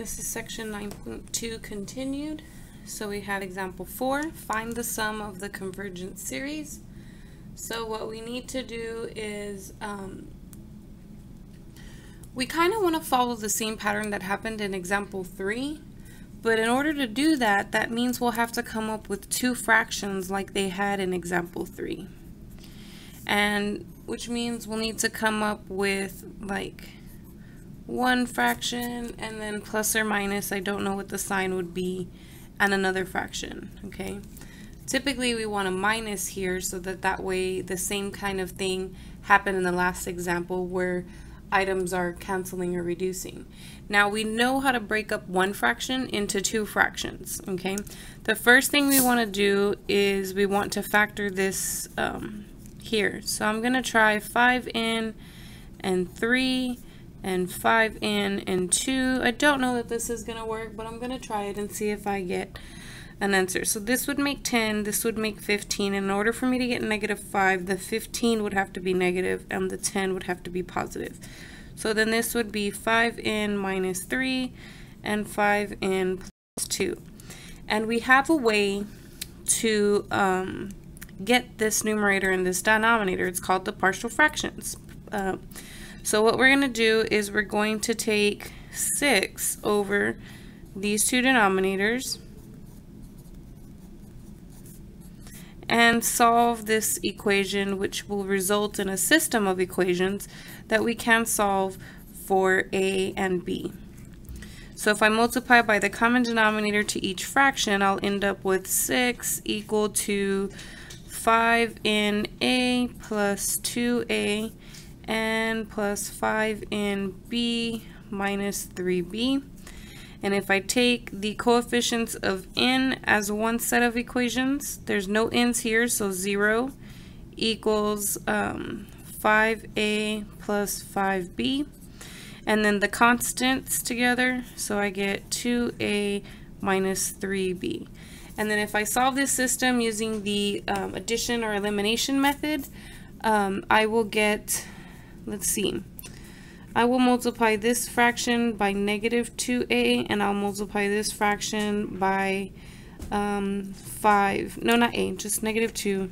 This is section 9.2 continued. So we have example 4, find the sum of the convergent series. So what we need to do is, um, we kind of want to follow the same pattern that happened in example 3, but in order to do that, that means we'll have to come up with two fractions like they had in example 3. And which means we'll need to come up with like one fraction and then plus or minus, I don't know what the sign would be, and another fraction, okay? Typically we want a minus here so that that way the same kind of thing happened in the last example where items are canceling or reducing. Now we know how to break up one fraction into two fractions, okay? The first thing we want to do is we want to factor this um, here. So I'm going to try 5n and 3 and 5n and 2. I don't know that this is going to work, but I'm going to try it and see if I get an answer. So this would make 10, this would make 15. In order for me to get negative 5, the 15 would have to be negative and the 10 would have to be positive. So then this would be 5n minus 3 and 5n plus 2. And we have a way to um, get this numerator and this denominator. It's called the partial fractions. Uh, so what we're going to do is we're going to take 6 over these two denominators and solve this equation which will result in a system of equations that we can solve for a and b. So if I multiply by the common denominator to each fraction, I'll end up with 6 equal to 5 in a plus 2a and plus 5 in b minus 3b. And if I take the coefficients of n as one set of equations, there's no n's here, so 0 equals um, 5a plus 5b. And then the constants together, so I get 2a minus 3b. And then if I solve this system using the um, addition or elimination method, um, I will get, let's see, I will multiply this fraction by negative 2a, and I'll multiply this fraction by um, 5, no not a, just negative 2,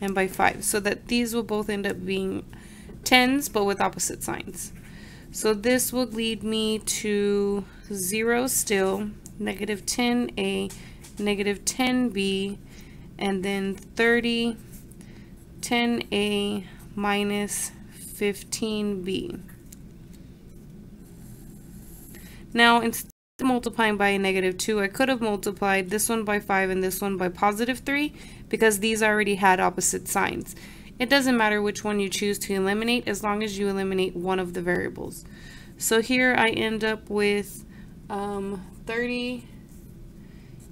and by 5, so that these will both end up being 10s, but with opposite signs. So this will lead me to 0 still, negative 10a, negative 10b, and then 30, 10a minus 15b. Now, instead of multiplying by a negative 2, I could have multiplied this one by 5 and this one by positive 3 because these already had opposite signs. It doesn't matter which one you choose to eliminate as long as you eliminate one of the variables. So here I end up with um, 30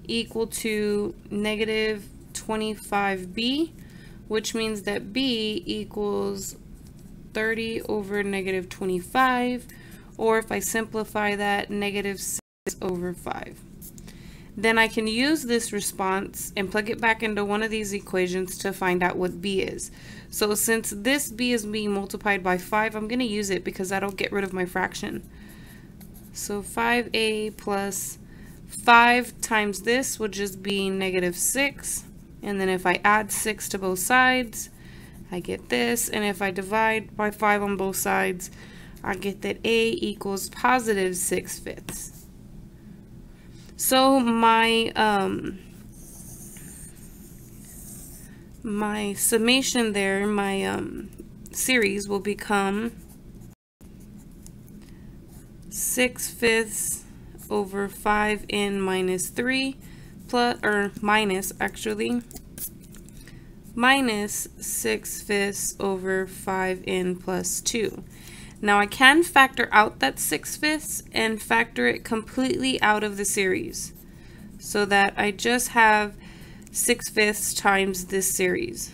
equal to negative 25b, which means that b equals 30 over negative 25, or if I simplify that, negative 6 over 5. Then I can use this response and plug it back into one of these equations to find out what b is. So since this b is being multiplied by 5, I'm going to use it because that'll get rid of my fraction. So 5a plus 5 times this would just be negative 6. And then if I add 6 to both sides, I get this. And if I divide by 5 on both sides, I get that A equals positive 6 fifths. So my, um, my summation there, my um, series will become 6 fifths over 5n minus 3 plus, or minus actually, minus 6 fifths over 5n plus 2. Now I can factor out that 6 fifths and factor it completely out of the series so that I just have 6 fifths times this series.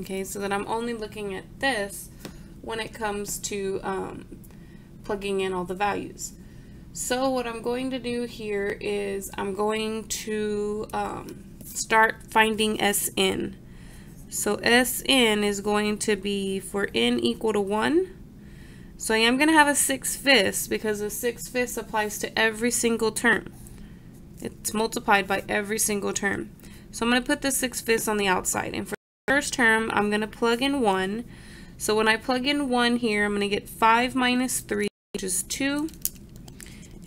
Okay, so that I'm only looking at this when it comes to um, plugging in all the values. So what I'm going to do here is I'm going to um, start finding SN. So Sn is going to be for n equal to 1. So I am going to have a 6 fifths because a 6 fifths applies to every single term. It's multiplied by every single term. So I'm going to put the 6 fifths on the outside. And for the first term, I'm going to plug in 1. So when I plug in 1 here, I'm going to get 5 minus 3, which is 2.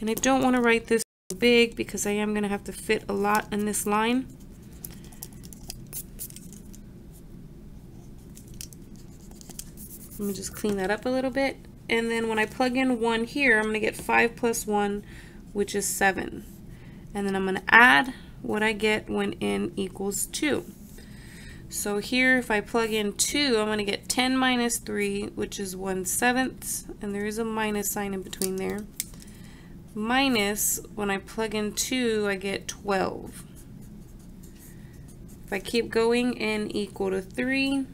And I don't want to write this big because I am going to have to fit a lot in this line. Let me just clean that up a little bit. And then when I plug in 1 here, I'm going to get 5 plus 1, which is 7. And then I'm going to add what I get when n equals 2. So here, if I plug in 2, I'm going to get 10 minus 3, which is 1 seventh, and there is a minus sign in between there. Minus, when I plug in 2, I get 12. If I keep going, n equal to 3,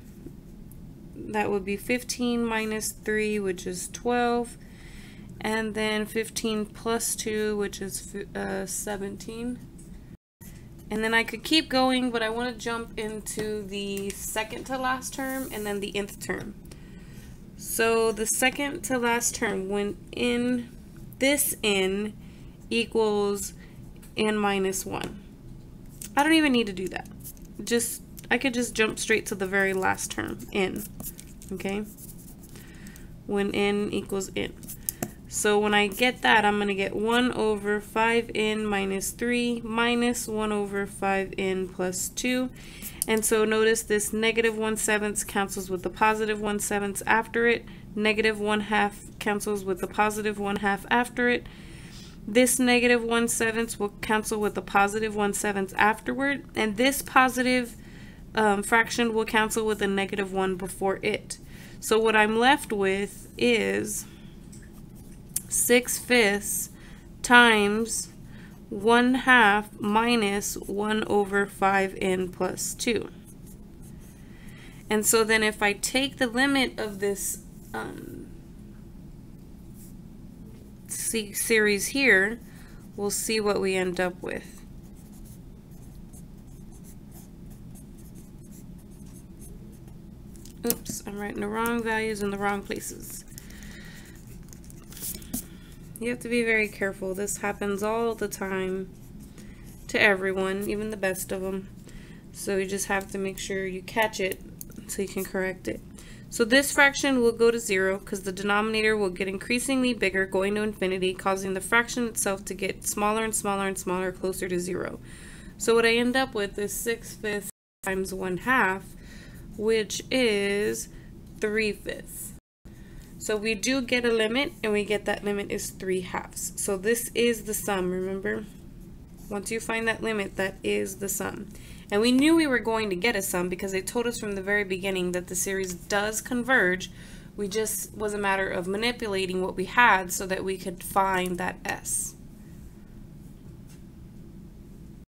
that would be 15 minus 3, which is 12. And then 15 plus 2, which is uh, 17. And then I could keep going, but I want to jump into the second to last term and then the nth term. So the second to last term, when in this n equals n minus 1. I don't even need to do that. Just I could just jump straight to the very last term, n okay? When n equals n. So when I get that, I'm going to get 1 over 5n minus 3 minus 1 over 5n plus 2. And so notice this negative 1 seventh cancels with the positive 1 seventh after it. Negative 1 half cancels with the positive 1 half after it. This negative 1 seventh will cancel with the positive 1 seventh afterward. And this positive um, fraction will cancel with a negative 1 before it. So what I'm left with is 6 fifths times 1 half minus 1 over 5n plus 2. And so then if I take the limit of this um, series here, we'll see what we end up with. Oops, I'm writing the wrong values in the wrong places. You have to be very careful. This happens all the time to everyone, even the best of them. So you just have to make sure you catch it so you can correct it. So this fraction will go to zero because the denominator will get increasingly bigger going to infinity causing the fraction itself to get smaller and smaller and smaller closer to zero. So what I end up with is 6 fifths times 1 half which is 3 fifths. So we do get a limit, and we get that limit is 3 halves. So this is the sum, remember? Once you find that limit, that is the sum. And we knew we were going to get a sum because they told us from the very beginning that the series does converge. We just was a matter of manipulating what we had so that we could find that S.